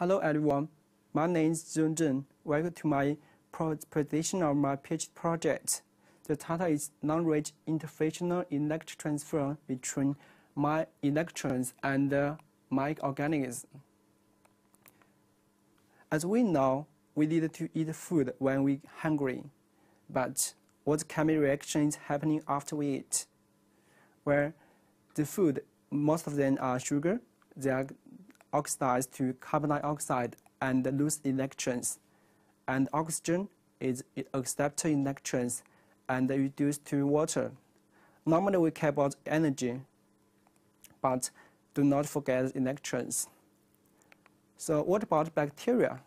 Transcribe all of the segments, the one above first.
Hello everyone, my name is Zheng Zheng. Welcome to my presentation of my PhD project. The title is Long-range interfacial electron transfer between my electrodes and uh, microorganisms. As we know, we need to eat food when we're hungry. But what chemical reaction is happening after we eat? Where the food, most of them are sugar, they are oxidized to carbon dioxide and lose electrons. And oxygen is accept electrons and reduced to water. Normally we care about energy, but do not forget electrons. So what about bacteria?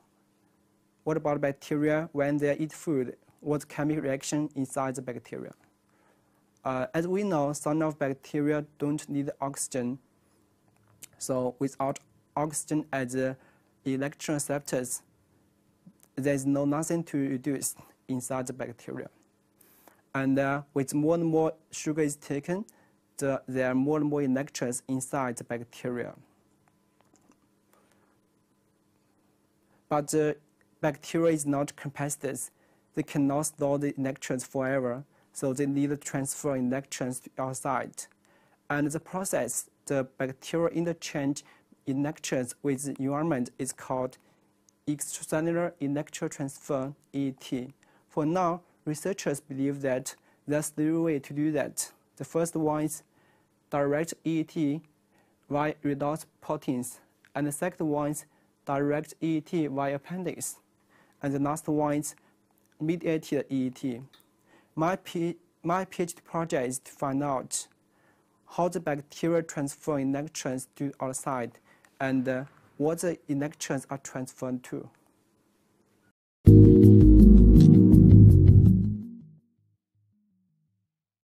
What about bacteria when they eat food? What chemical reaction inside the bacteria? Uh, as we know, some of bacteria don't need oxygen. So without oxygen as the electron receptors, there's no nothing to reduce inside the bacteria. And uh, with more and more sugar is taken, the, there are more and more electrons inside the bacteria. But the bacteria is not capacitors. They cannot store the electrons forever, so they need to transfer electrons outside. And the process, the bacterial interchange electrons with the environment is called extracellular electron transfer, EET. For now, researchers believe that there's three ways to do that. The first one is direct EET via redox proteins, and the second one is direct EET via appendix, and the last one is mediated EET. My, P my PhD project is to find out how the bacteria transfer electrons to outside and uh, what the electrons are transferred to.